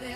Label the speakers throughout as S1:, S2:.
S1: ¿Qué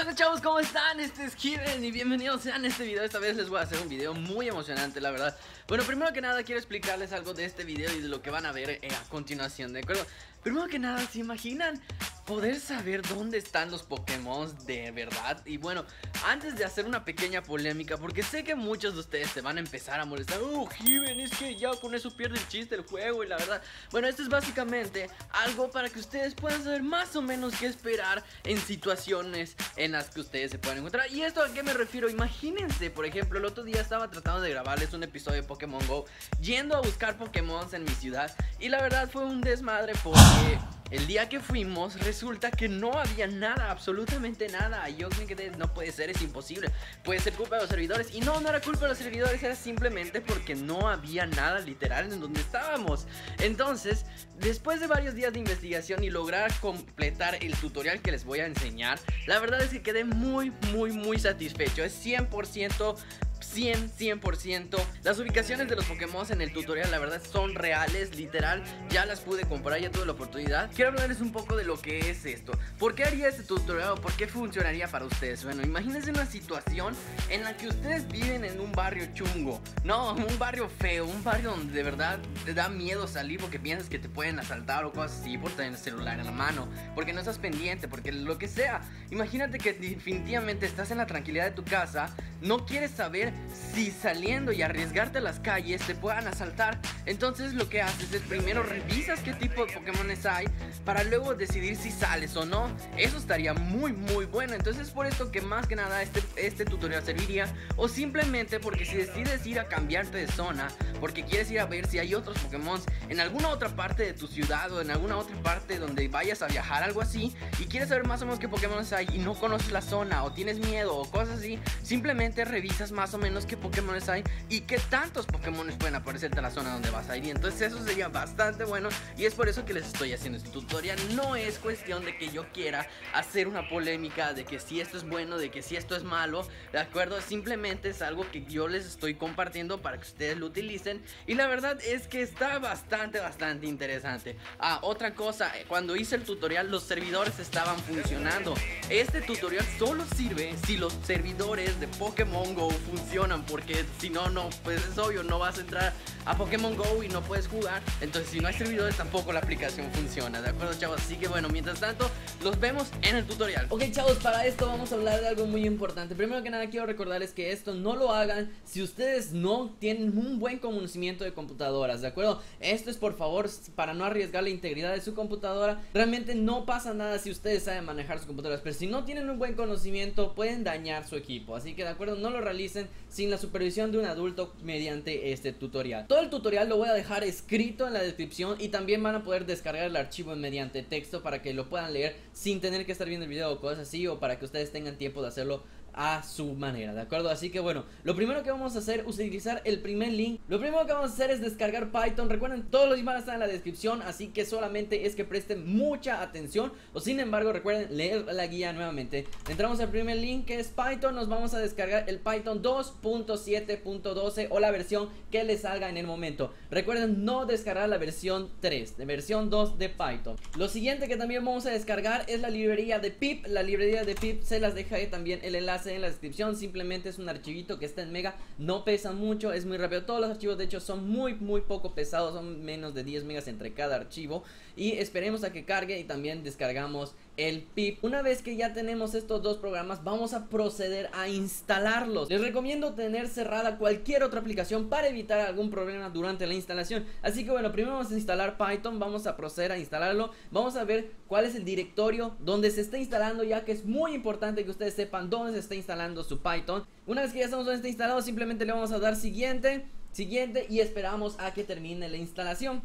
S1: onda chavos? ¿Cómo están? Este es Kiven y bienvenidos sean a este video Esta vez les voy a hacer un video muy emocionante, la verdad Bueno, primero que nada quiero explicarles algo de este video y de lo que van a ver eh, a continuación, ¿de acuerdo? Primero que nada, ¿se imaginan poder saber dónde están los Pokémon de verdad? Y bueno, antes de hacer una pequeña polémica Porque sé que muchos de ustedes se van a empezar a molestar Oh, Kiven, es que ya con eso pierde el chiste el juego y la verdad Bueno, esto es básicamente algo para que ustedes puedan saber más o menos qué esperar en situaciones en las que ustedes se pueden encontrar. ¿Y esto a qué me refiero? Imagínense, por ejemplo, el otro día estaba tratando de grabarles un episodio de Pokémon Go, yendo a buscar Pokémon en mi ciudad. Y la verdad fue un desmadre porque el día que fuimos resulta que no había nada, absolutamente nada. Yo me quedé, no puede ser, es imposible. Puede ser culpa de los servidores. Y no, no era culpa de los servidores, era simplemente porque no había nada literal en donde estábamos. Entonces, después de varios días de investigación y lograr completar el tutorial que les voy a enseñar, la verdad es que quedé muy, muy, muy satisfecho. Es 100% 100, 100%. Las ubicaciones de los Pokémon en el tutorial, la verdad, son reales, literal. Ya las pude comprar, ya tuve la oportunidad. Quiero hablarles un poco de lo que es esto. ¿Por qué haría este tutorial o por qué funcionaría para ustedes? Bueno, imagínense una situación en la que ustedes viven en un barrio chungo. No, un barrio feo, un barrio donde de verdad te da miedo salir porque piensas que te pueden asaltar o cosas así por tener el celular en la mano. Porque no estás pendiente, porque lo que sea. Imagínate que definitivamente estás en la tranquilidad de tu casa, no quieres saber si saliendo y arriesgarte a las calles te puedan asaltar. Entonces lo que haces es primero revisas qué tipo de Pokémon hay para luego decidir si sales o no. Eso estaría muy muy bueno. Entonces por esto que más que nada este, este tutorial serviría. O simplemente porque si decides ir a cambiarte de zona, porque quieres ir a ver si hay otros Pokémon en alguna otra parte de tu ciudad o en alguna otra parte donde vayas a viajar, algo así, y quieres saber más o menos qué Pokémon hay y no conoces la zona o tienes miedo o cosas así, simplemente revisas más o menos qué Pokémon hay y qué tantos Pokémon pueden aparecerte en la zona donde vas a ir. Y entonces eso sería bastante bueno y es por eso que les estoy haciendo este tutorial. No es cuestión de que yo quiera hacer una polémica de que si esto es bueno, de que si esto es malo, ¿de acuerdo? Simplemente es algo que yo les estoy compartiendo para que ustedes lo utilicen y la verdad es que está bastante, bastante interesante. Ah, otra cosa, eh, cuando hice el tutorial los servidores estaban funcionando. Este tutorial solo sirve si los servidores de Pokémon Go funcionan porque si no, no, pues es obvio, no vas a entrar a Pokémon Go y no puedes jugar. Entonces si no hay servidores tampoco la aplicación funciona, ¿de acuerdo chavos? Así que bueno, mientras tanto, los vemos en el tutorial. Ok chavos, para esto vamos a hablar de algo muy importante. Primero que nada quiero recordarles que esto no lo hagan si ustedes no tienen un buen conocimiento de computadoras, ¿de acuerdo? Esto es por favor para no arriesgar la integridad de su computadora. Realmente no pasa nada si ustedes saben manejar sus computadoras, pero si no tienen un buen conocimiento pueden dañar su equipo. Así que de acuerdo, no lo realicen sin la supervisión de un adulto mediante este tutorial. Todo el tutorial lo voy a dejar escrito en la descripción y también van a poder descargar el archivo mediante texto para que lo puedan leer sin tener que estar viendo el video o cosas así o para que ustedes tengan tiempo de hacerlo a su manera, ¿de acuerdo? Así que bueno, lo primero que vamos a hacer es utilizar el primer link. Lo primero que vamos a hacer es descargar Python. Recuerden, todos los links están en la descripción Así que solamente es que presten mucha atención. O sin embargo, recuerden leer la guía nuevamente. Entramos al primer link que es Python. Nos vamos a descargar el Python 2.7.12 O la versión que les salga en el momento. Recuerden no descargar la versión 3 De versión 2 de Python. Lo siguiente que también vamos a descargar es la librería de pip. La librería de pip se las dejaré también el enlace en la descripción Simplemente es un archivito que está en mega No pesa mucho, es muy rápido. Todos los archivos de hecho son muy muy poco pesados Son menos de 10 megas entre cada archivo. Y esperemos a que cargue y también descargamos el pip Una vez que ya tenemos estos dos programas Vamos a proceder a instalarlos. Les recomiendo tener cerrada cualquier otra aplicación Para evitar algún problema durante la instalación. Así que bueno, primero vamos a instalar Python Vamos a proceder a instalarlo. Vamos a ver cuál es el directorio donde se está instalando Ya que es muy importante que ustedes sepan dónde se está instalando su Python. Una vez que ya estamos donde está instalado Simplemente le vamos a dar siguiente Siguiente y esperamos a que termine la instalación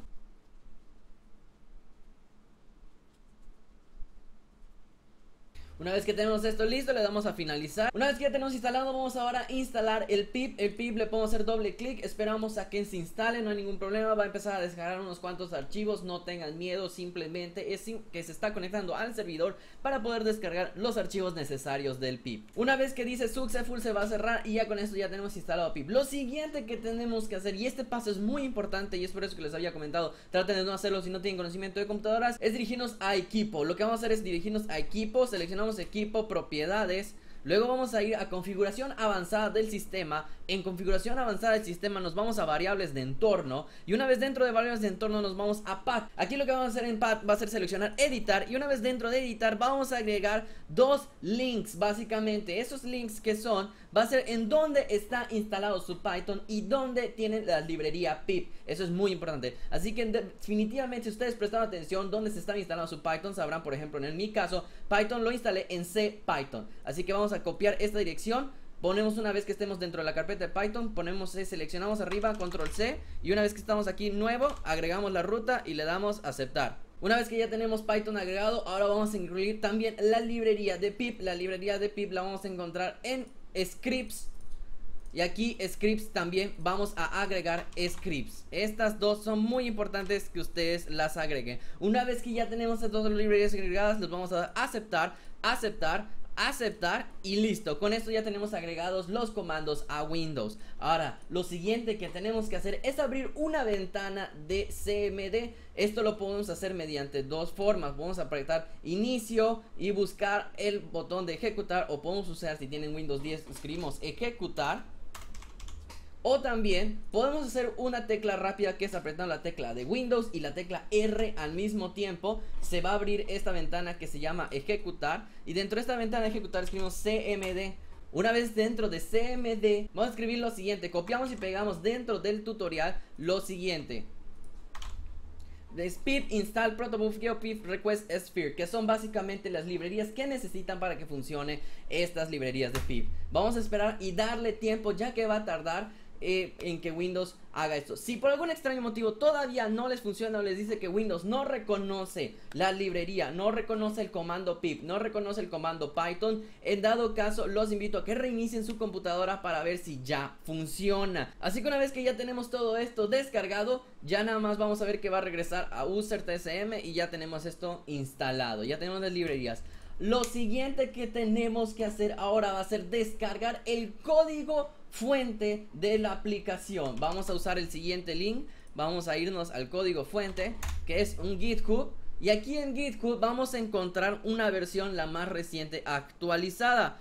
S1: Una vez que tenemos esto listo, le damos a finalizar. Una vez que ya tenemos instalado, vamos ahora a instalar el pip. El pip le podemos hacer doble clic. Esperamos a que se instale, no hay ningún problema. Va a empezar a descargar unos cuantos archivos. No tengan miedo, simplemente es que se está conectando al servidor para poder descargar los archivos necesarios del pip. Una vez que dice successful, se va a cerrar y ya con esto ya tenemos instalado pip. Lo siguiente que tenemos que hacer, y este paso es muy importante y es por eso que les había comentado, traten de no hacerlo si no tienen conocimiento de computadoras, es dirigirnos a equipo. Lo que vamos a hacer es dirigirnos a equipo, seleccionamos equipo, propiedades. Luego vamos a ir a configuración avanzada del sistema. En configuración avanzada del sistema nos vamos a variables de entorno. Y una vez dentro de variables de entorno nos vamos a path. Aquí lo que vamos a hacer en path va a ser seleccionar editar. Y una vez dentro de editar vamos a agregar dos links básicamente. Esos links que son va a ser en dónde está instalado su Python y dónde tiene la librería pip. Eso es muy importante. Así que definitivamente si ustedes prestan atención dónde se está instalando su Python, sabrán, por ejemplo, en mi caso, Python lo instalé en C Python. Así que vamos a copiar esta dirección. Ponemos una vez que estemos dentro de la carpeta de Python, ponemos C, seleccionamos arriba, control C y una vez que estamos aquí nuevo, agregamos la ruta y le damos aceptar. Una vez que ya tenemos Python agregado, ahora vamos a incluir también la librería de pip. La librería de pip la vamos a encontrar en scripts. Y aquí scripts también vamos a agregar scripts. Estas dos son muy importantes que ustedes las agreguen. Una vez que ya tenemos estas dos librerías agregadas Les vamos a aceptar, aceptar, aceptar y listo. Con esto ya tenemos agregados los comandos a Windows. Ahora, lo siguiente que tenemos que hacer es abrir una ventana de CMD Esto lo podemos hacer mediante dos formas. Vamos a apretar inicio y buscar el botón de ejecutar O podemos usar si tienen Windows 10 escribimos ejecutar o también podemos hacer una tecla rápida que es apretando la tecla de Windows y la tecla R al mismo tiempo. Se va a abrir esta ventana que se llama ejecutar. Y dentro de esta ventana de ejecutar escribimos CMD. Una vez dentro de CMD, vamos a escribir lo siguiente. Copiamos y pegamos dentro del tutorial lo siguiente. The Speed Install Protobuf GeoPIF Request Sphere Que son básicamente las librerías que necesitan para que funcione estas librerías de PIP Vamos a esperar y darle tiempo ya que va a tardar eh, en que Windows haga esto. Si por algún extraño motivo todavía no les funciona o les dice que Windows no reconoce la librería, no reconoce el comando pip, no reconoce el comando Python, en dado caso los invito a que reinicien su computadora para ver si ya funciona. Así que una vez que ya tenemos todo esto descargado, ya nada más vamos a ver que va a regresar a user tsm y ya tenemos esto instalado, ya tenemos las librerías. Lo siguiente que tenemos que hacer ahora va a ser descargar el código fuente de la aplicación. Vamos a usar el siguiente link. Vamos a irnos al código fuente, que es un GitHub. Y aquí en GitHub vamos a encontrar una versión la más reciente actualizada.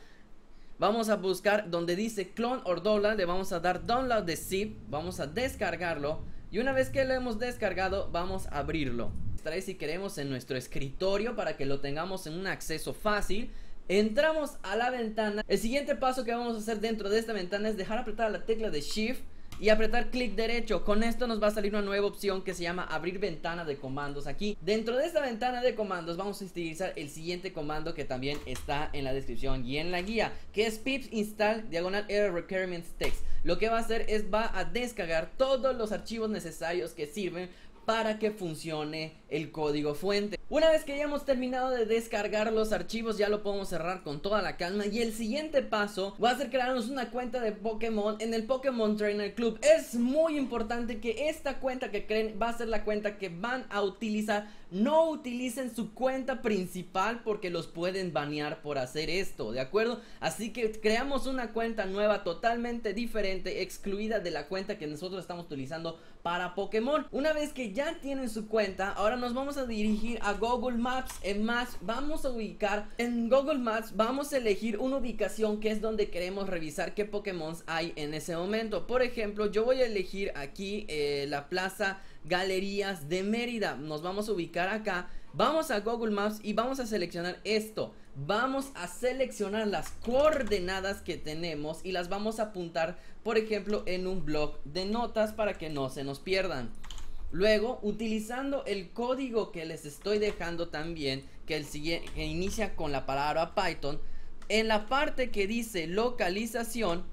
S1: Vamos a buscar donde dice clone or download, le vamos a dar download de zip, vamos a descargarlo y una vez que lo hemos descargado vamos a abrirlo. Esta si queremos en nuestro escritorio para que lo tengamos en un acceso fácil Entramos a la ventana. El siguiente paso que vamos a hacer dentro de esta ventana es dejar apretada la tecla de Shift y apretar clic derecho. Con esto nos va a salir una nueva opción que se llama abrir ventana de comandos. Aquí dentro de esta ventana de comandos vamos a utilizar el siguiente comando que también está en la descripción y en la guía, que es pips install diagonal error requirements text. Lo que va a hacer es va a descargar todos los archivos necesarios que sirven para que funcione el código fuente. Una vez que hayamos terminado de descargar los archivos ya lo podemos cerrar con toda la calma y el siguiente paso va a ser crearnos una cuenta de Pokémon en el Pokémon Trainer Club. Es muy importante que esta cuenta que creen va a ser la cuenta que van a utilizar. No utilicen su cuenta principal porque los pueden banear por hacer esto, ¿de acuerdo? Así que creamos una cuenta nueva totalmente diferente, excluida de la cuenta que nosotros estamos utilizando para Pokémon. Una vez que ya tienen su cuenta, ahora nos vamos a dirigir a Google Maps. En más, vamos a ubicar en Google Maps, vamos a elegir una ubicación que es donde queremos revisar qué Pokémon hay en ese momento. Por ejemplo, yo voy a elegir aquí eh, la plaza Galerías de Mérida. Nos vamos a ubicar acá. Vamos a Google Maps y vamos a seleccionar esto. Vamos a seleccionar las coordenadas que tenemos y las vamos a apuntar, por ejemplo, en un blog de notas para que no se nos pierdan. Luego, utilizando el código que les estoy dejando también, que, el que inicia con la palabra Python, en la parte que dice localización,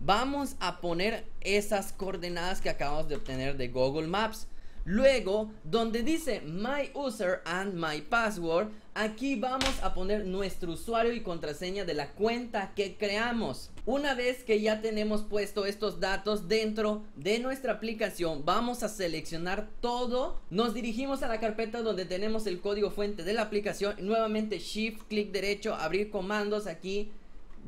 S1: vamos a poner esas coordenadas que acabamos de obtener de Google Maps. Luego, donde dice My User and My Password, aquí vamos a poner nuestro usuario y contraseña de la cuenta que creamos. Una vez que ya tenemos puesto estos datos dentro de nuestra aplicación, vamos a seleccionar todo. Nos dirigimos a la carpeta donde tenemos el código fuente de la aplicación. Nuevamente Shift, clic derecho, abrir comandos aquí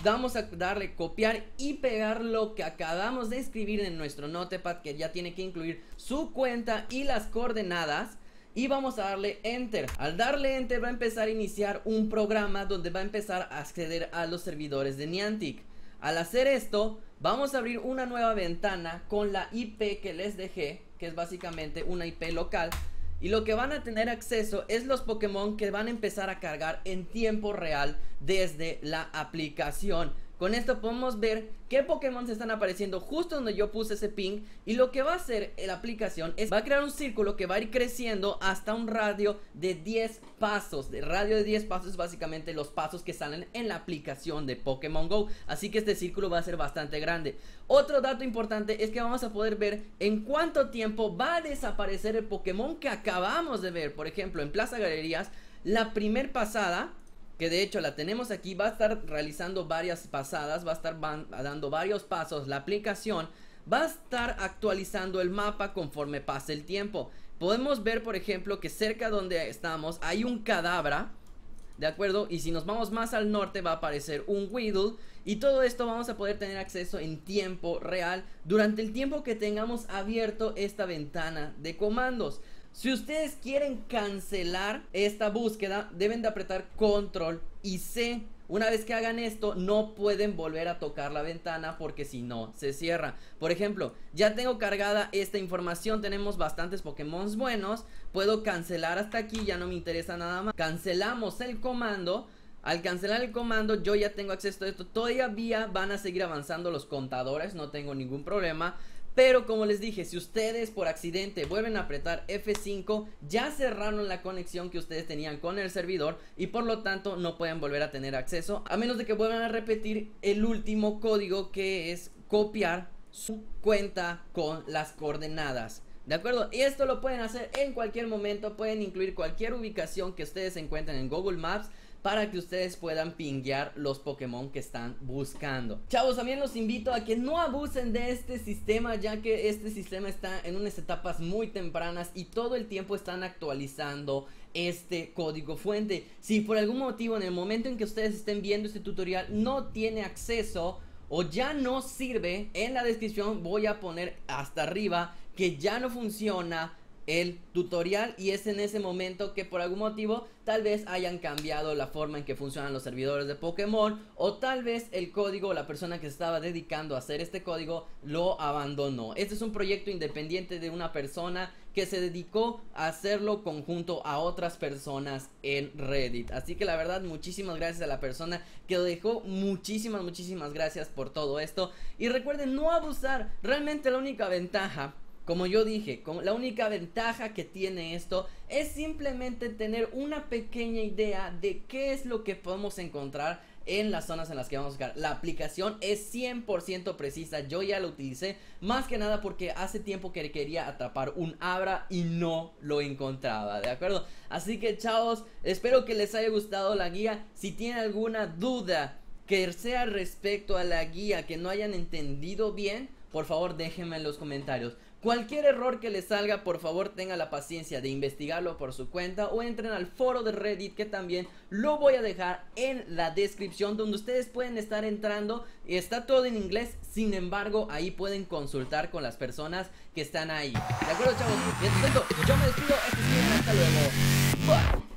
S1: Vamos a darle copiar y pegar lo que acabamos de escribir en nuestro notepad que ya tiene que incluir su cuenta y las coordenadas y vamos a darle enter. Al darle enter va a empezar a iniciar un programa donde va a empezar a acceder a los servidores de Niantic. Al hacer esto, vamos a abrir una nueva ventana con la IP que les dejé, que es básicamente una IP local y lo que van a tener acceso es los Pokémon que van a empezar a cargar en tiempo real desde la aplicación. Con esto podemos ver qué Pokémon se están apareciendo justo donde yo puse ese ping y lo que va a hacer la aplicación es va a crear un círculo que va a ir creciendo hasta un radio de 10 pasos. De radio de 10 pasos es básicamente los pasos que salen en la aplicación de Pokémon Go. Así que este círculo va a ser bastante grande. Otro dato importante es que vamos a poder ver en cuánto tiempo va a desaparecer el Pokémon que acabamos de ver. Por ejemplo, en Plaza Galerías, la primer pasada que de hecho la tenemos aquí, va a estar realizando varias pasadas, va a estar dando varios pasos la aplicación, va a estar actualizando el mapa conforme pase el tiempo. Podemos ver, por ejemplo, que cerca donde estamos hay un cadabra, ¿de acuerdo? Y si nos vamos más al norte va a aparecer un Weedle y todo esto vamos a poder tener acceso en tiempo real durante el tiempo que tengamos abierto esta ventana de comandos. Si ustedes quieren cancelar esta búsqueda, deben de apretar control y C. Una vez que hagan esto, no pueden volver a tocar la ventana porque si no, se cierra. Por ejemplo, ya tengo cargada esta información, tenemos bastantes Pokémon buenos. Puedo cancelar hasta aquí, ya no me interesa nada más. Cancelamos el comando. Al cancelar el comando yo ya tengo acceso a esto Todavía van a seguir avanzando los contadores No tengo ningún problema pero como les dije, si ustedes por accidente vuelven a apretar F5, ya cerraron la conexión que ustedes tenían con el servidor y por lo tanto no pueden volver a tener acceso a menos de que vuelvan a repetir el último código que es copiar su cuenta con las coordenadas. ¿De acuerdo? Y esto lo pueden hacer en cualquier momento, pueden incluir cualquier ubicación que ustedes encuentren en Google Maps para que ustedes puedan pinguear los Pokémon que están buscando. Chavos, también los invito a que no abusen de este sistema ya que este sistema está en unas etapas muy tempranas y todo el tiempo están actualizando este código fuente. Si por algún motivo en el momento en que ustedes estén viendo este tutorial no tiene acceso o ya no sirve, en la descripción voy a poner hasta arriba que ya no funciona el tutorial y es en ese momento que por algún motivo tal vez hayan cambiado la forma en que funcionan los servidores de Pokémon o tal vez el código o la persona que se estaba dedicando a hacer este código lo abandonó. Este es un proyecto independiente de una persona que se dedicó a hacerlo conjunto a otras personas en Reddit. Así que la verdad muchísimas gracias a la persona que lo dejó. Muchísimas, muchísimas gracias por todo esto. Y recuerden no abusar. Realmente la única ventaja como yo dije, la única ventaja que tiene esto es simplemente tener una pequeña idea de qué es lo que podemos encontrar en las zonas en las que vamos a buscar. La aplicación es 100% precisa, yo ya la utilicé más que nada porque hace tiempo que quería atrapar un Abra y no lo encontraba, ¿de acuerdo? Así que chavos, espero que les haya gustado la guía. Si tienen alguna duda que sea respecto a la guía que no hayan entendido bien, por favor déjenme en los comentarios. Cualquier error que les salga, por favor tenga la paciencia de investigarlo por su cuenta o entren al foro de Reddit que también lo voy a dejar en la descripción donde ustedes pueden estar entrando. Está todo en inglés, sin embargo ahí pueden consultar con las personas que están ahí. ¿De acuerdo chavos? Yo me despido, hasta luego.